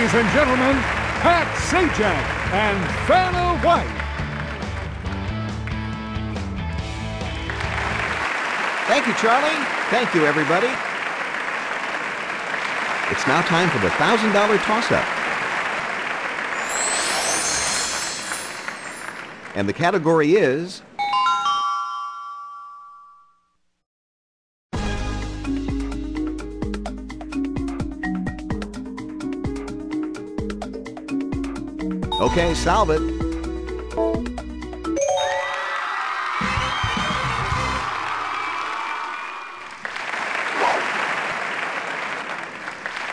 Ladies and gentlemen, Pat Sajak and Vanna White. Thank you, Charlie. Thank you, everybody. It's now time for the $1,000 toss-up. And the category is... Okay, solve it.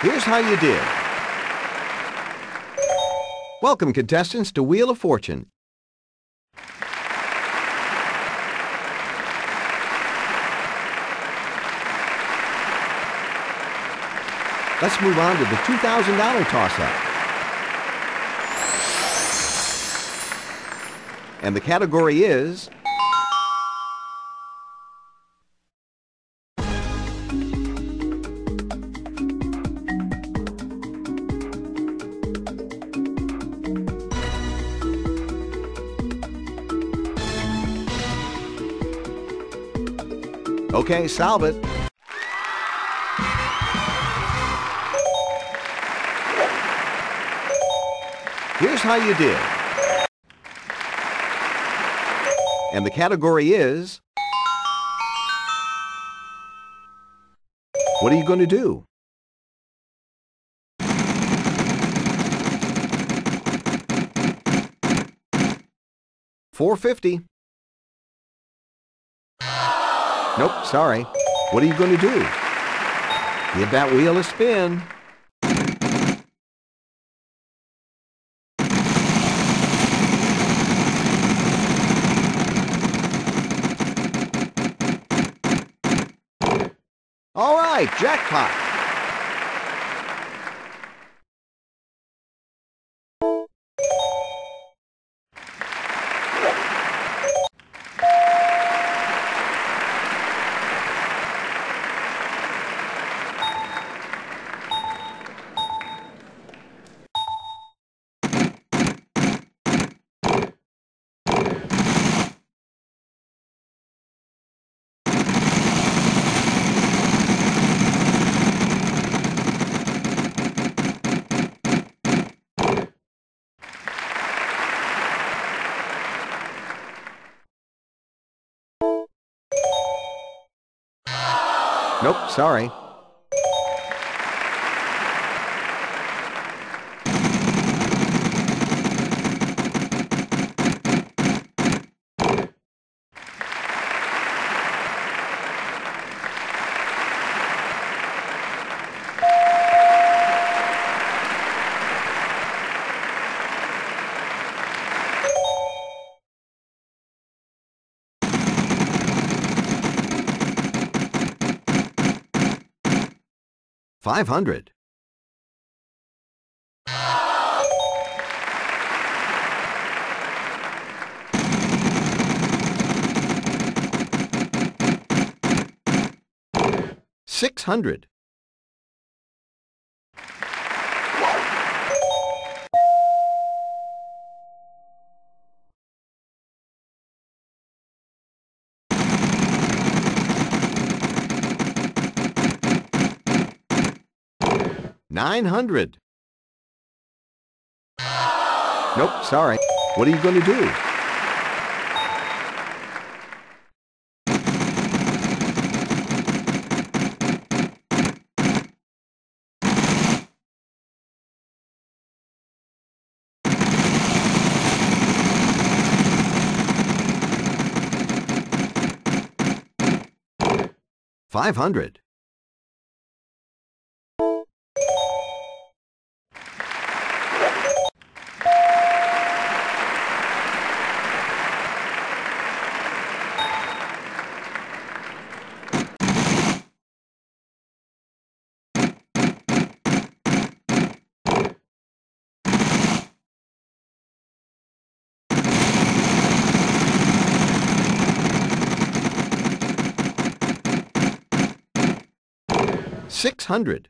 Here's how you did. Welcome, contestants, to Wheel of Fortune. Let's move on to the $2,000 toss-up. And the category is... Okay, solve it. Here's how you did. And the category is... What are you going to do? Four fifty. Nope, sorry. What are you going to do? Give that wheel a spin. All right, jackpot. Nope, sorry. Five hundred. Six hundred. Nine hundred. Nope, sorry. What are you going to do? Five hundred. Six hundred.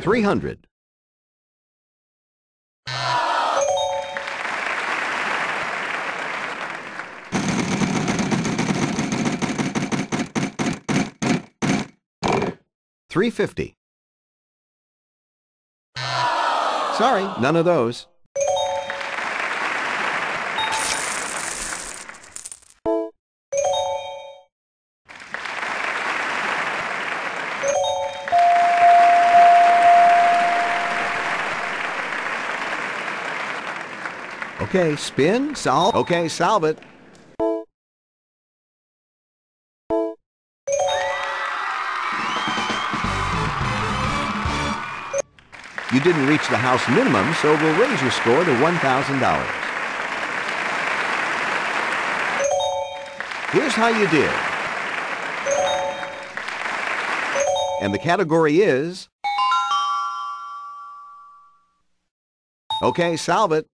Three hundred. Fifty. Sorry, none of those. Okay, spin, solve. Okay, solve it. You didn't reach the house minimum, so we'll raise your score to $1,000. Here's how you did. And the category is... Okay, solve it.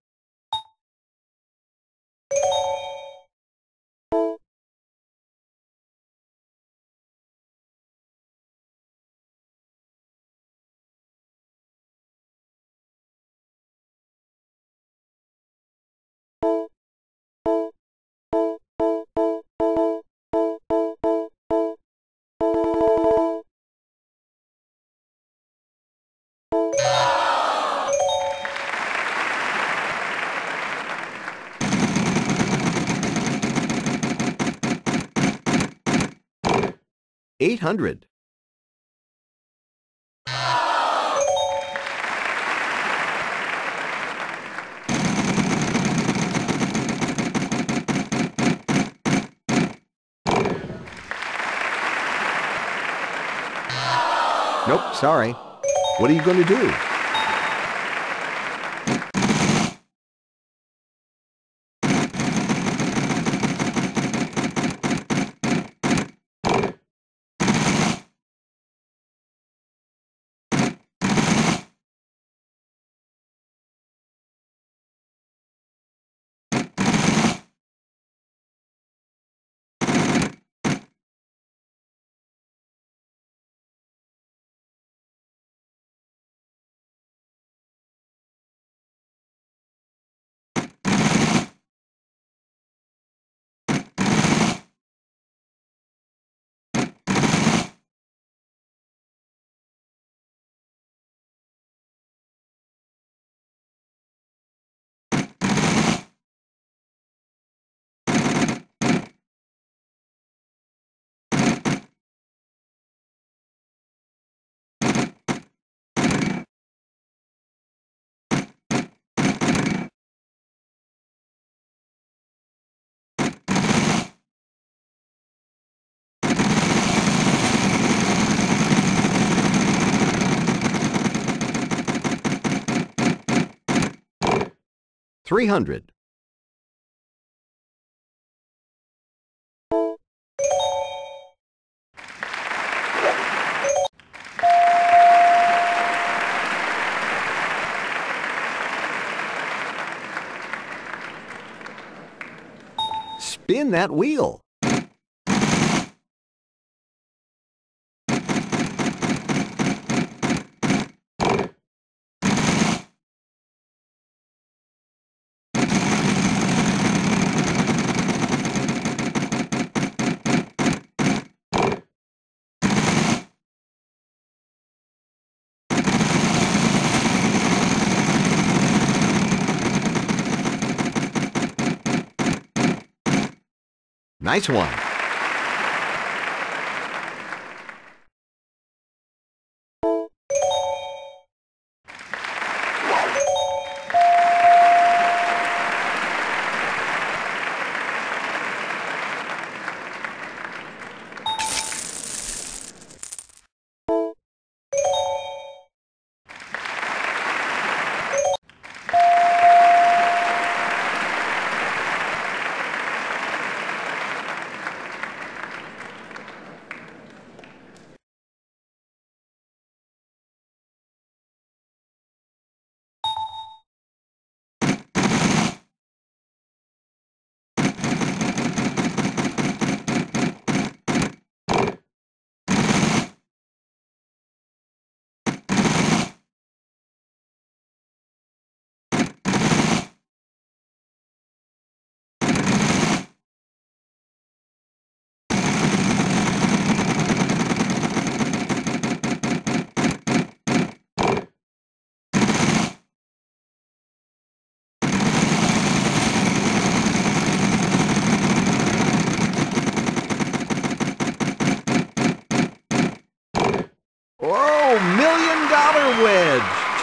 Eight hundred. Nope, sorry. What are you going to do? Three hundred. Spin that wheel. Nice one.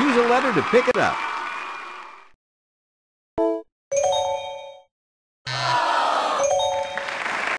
Choose a letter to pick it up.